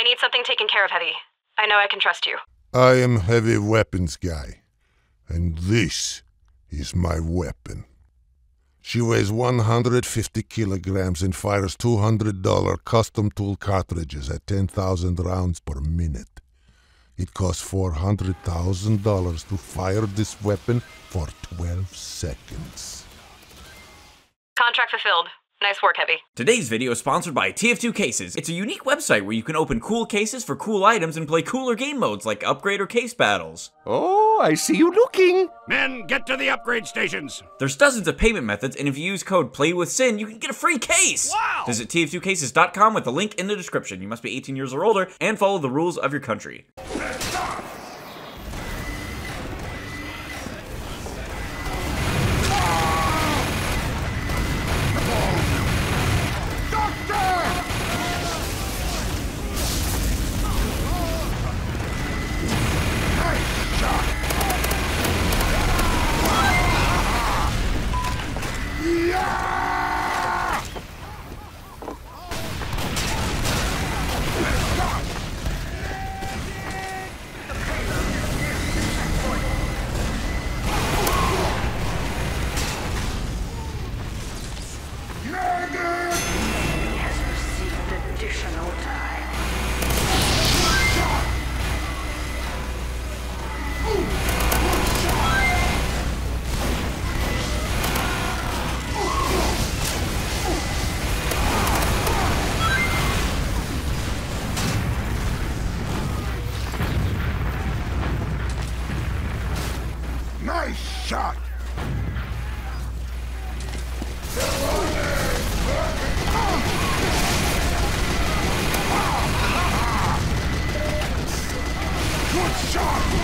I need something taken care of, Heavy. I know I can trust you. I am heavy weapons guy, and this is my weapon. She weighs 150 kilograms and fires $200 custom tool cartridges at 10,000 rounds per minute. It costs $400,000 to fire this weapon for 12 seconds. Contract fulfilled. Nice work, Heavy. Today's video is sponsored by TF2 Cases. It's a unique website where you can open cool cases for cool items and play cooler game modes like upgrade or case battles. Oh, I see you looking. Men, get to the upgrade stations. There's dozens of payment methods, and if you use code PLAYWITHSIN, you can get a free case! Wow! Visit tf2cases.com with the link in the description. You must be 18 years or older and follow the rules of your country. Shot!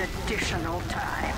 Additional time.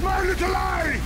My little eye!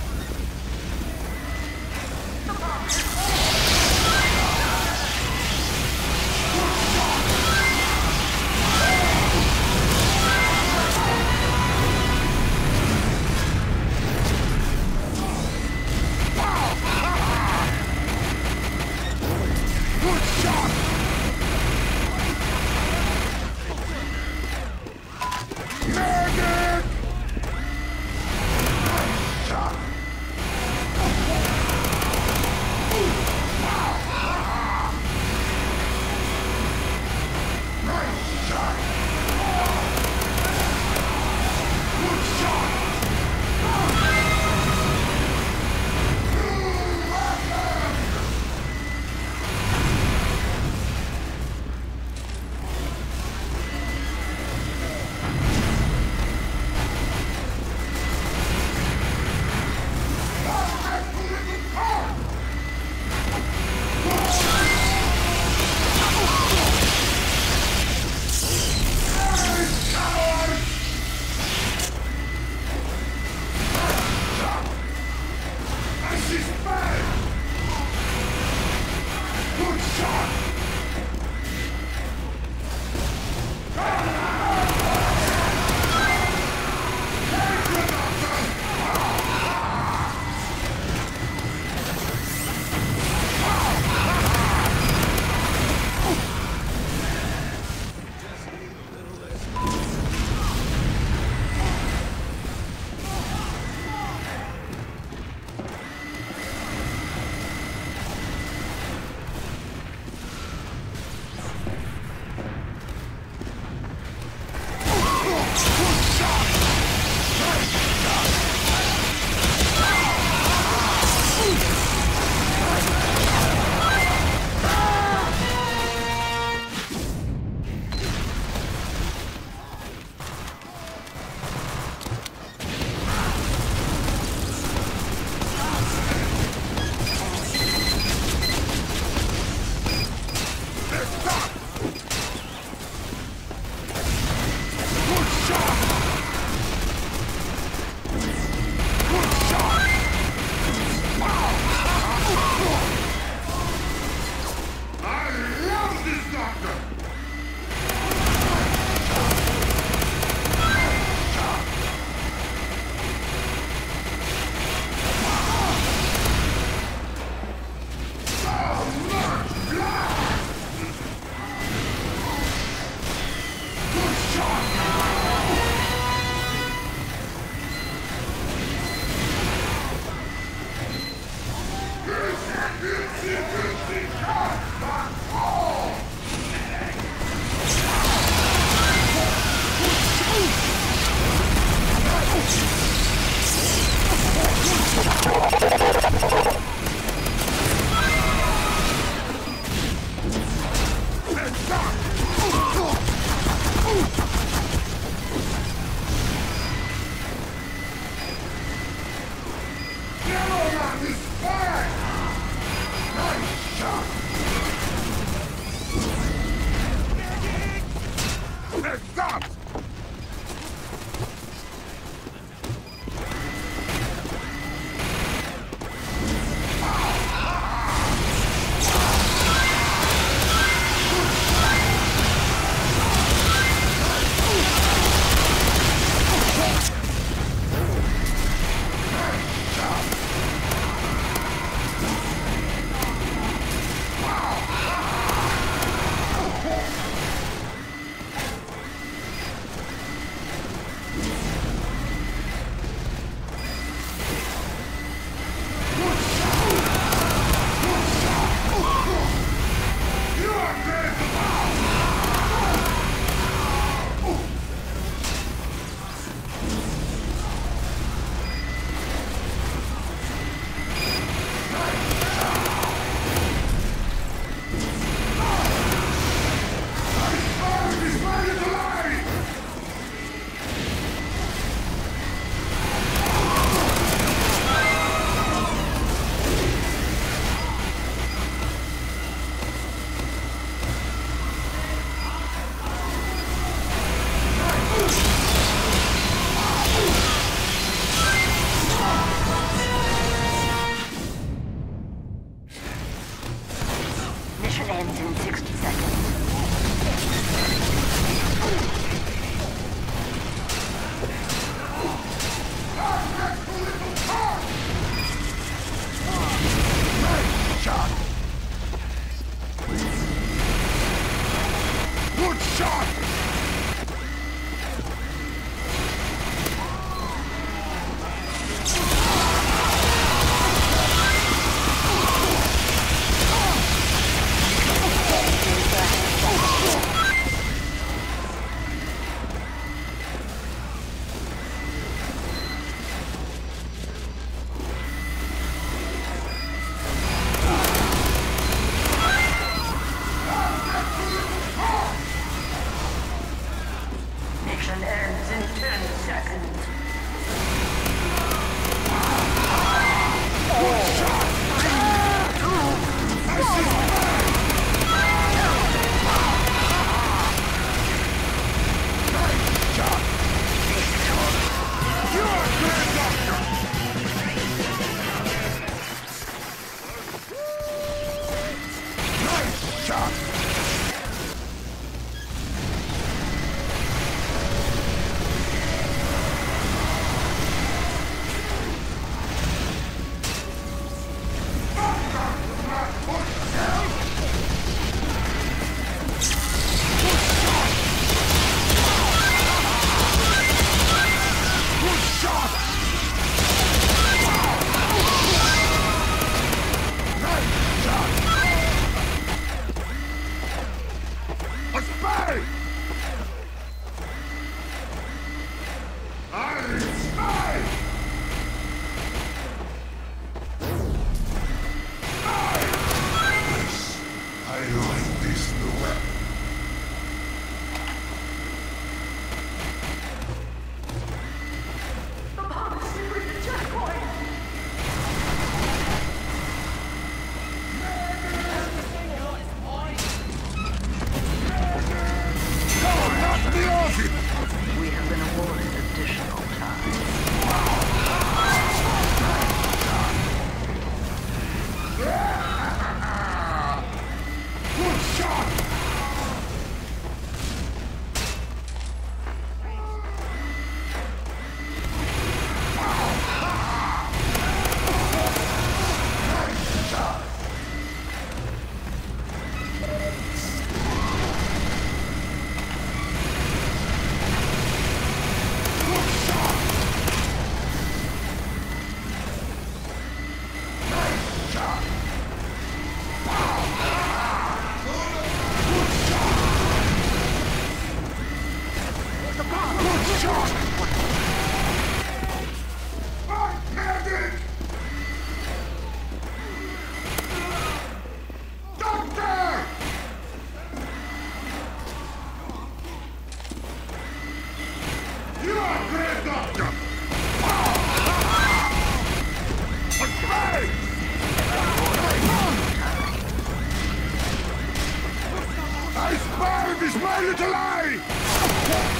is my little eye!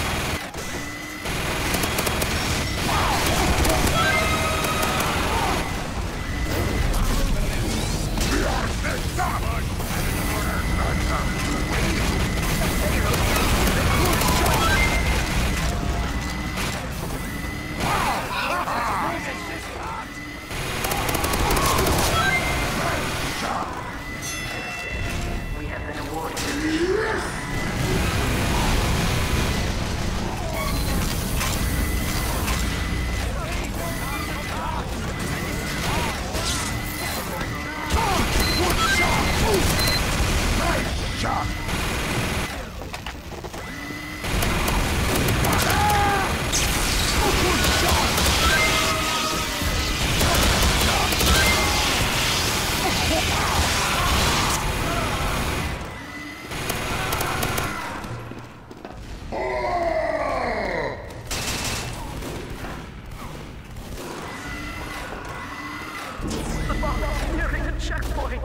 Nearing a checkpoint.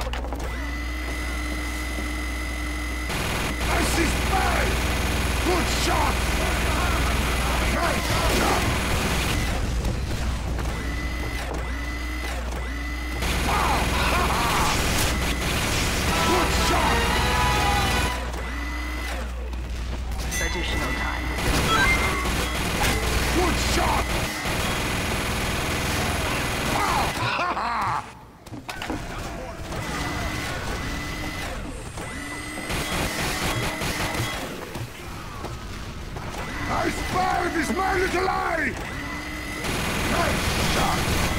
This is mine! Good shot! Nice shot! this is murdered alive! Nice shot!